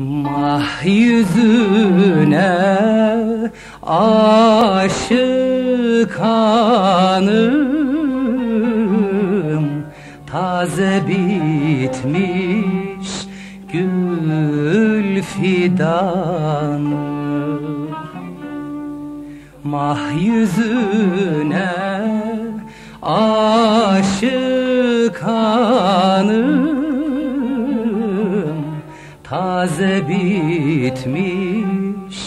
Mah yüzüne aşık hanım. Taze bitmiş gül fidanım Mah yüzüne aşık Taze bitmiş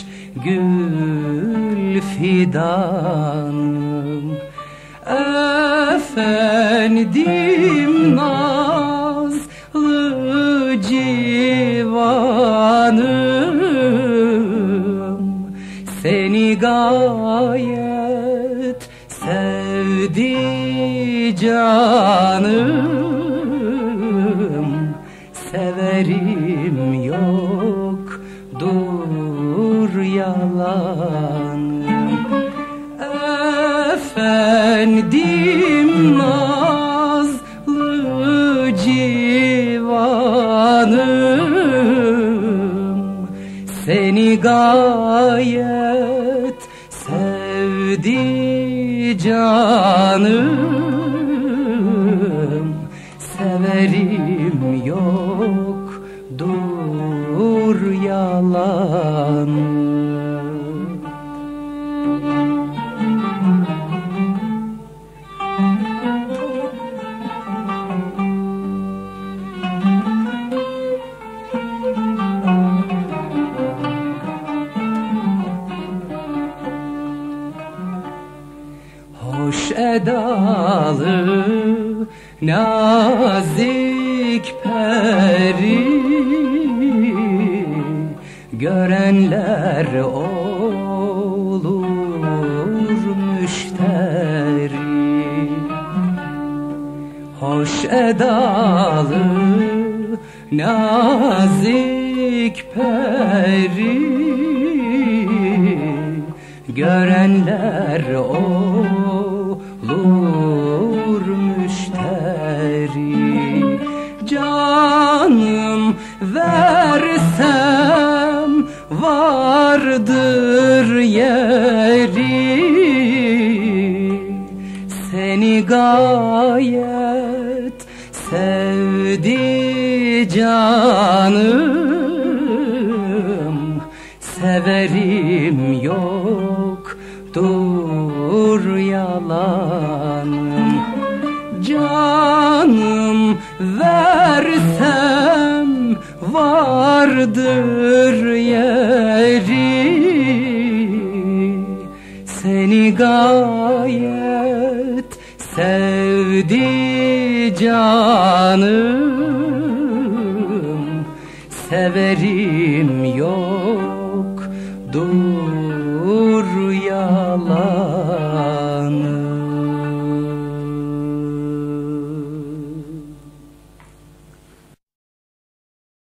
gül fidanım. Efendim nazlı civanım. Seni gayet sevdi canım Severim yok. Dur yalan. Efendim nazlı civanım. Seni gayet sevdi canım. Severim yok dur yalan. Hoş edalı nazik peri Görenler olur müşteri Hoş edalı nazik peri Görenler olur Seni gayet sevdi canım. Severim yok dur yalanım. Canım versem vardır yeri. Seni gayet sevdi canım Severim yok. Dur